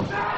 No!